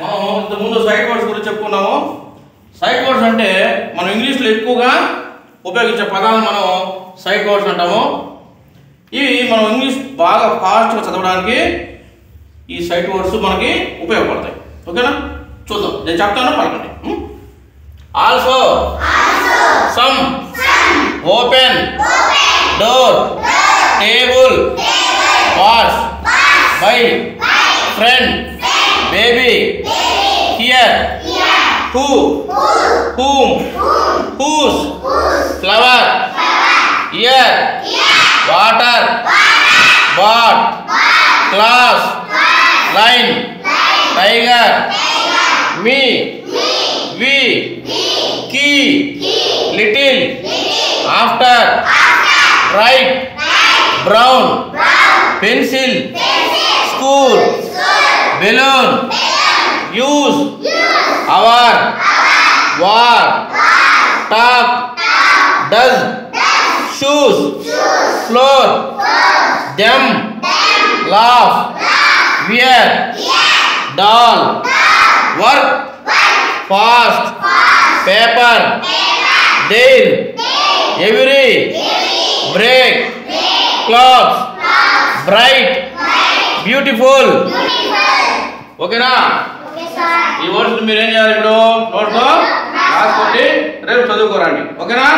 మనం ముందు side words గురించి చెప్పుకున్నాము సైడ్ వర్డ్స్ అంటే మనం ఇంగ్లీష్లో ఎక్కువగా ఉపయోగించే పదాలు మనం సైడ్ వర్డ్స్ అంటాము ఇవి మనం ఇంగ్లీష్ బాగా ఫాస్ట్గా చదవడానికి ఈ సైట్ వర్డ్స్ మనకి ఉపయోగపడతాయి ఓకేనా చూద్దాం నేను చెప్తాను పలకండి also some open door table wash bye friend Baby. Baby. Here. Here. Who? Who. Whom. Whom. Whose. Whose. Flower. Flower. Ear. Ear. Water. Water. Bird. Bird. Class. Class. Line. Line. Tiger. Tiger. Me. Me. We. We. Key. Key. Little. Little. After. After. Right. Right. Brown. Brown. Pencil. Pencil. School. balloon, balloon. use, use. Our. Our. war, war. talk, talk. does, does. shoes, shoes. floor, floor. them, them. laugh, laugh. wear, yeah. doll, doll. work, work. fast, fast. paper, paper. Deal. deal, every, every. break, break. clothes, bright, bright. beautiful, beautiful. ఓకేనా ఈ words మీరేం చేయాలి ఇప్పుడు నోట్తో రాసుకోండి రేపు చదువుకోరండి ఓకేనా